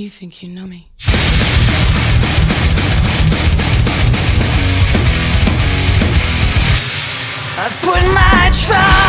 You think you know me. I've put my trust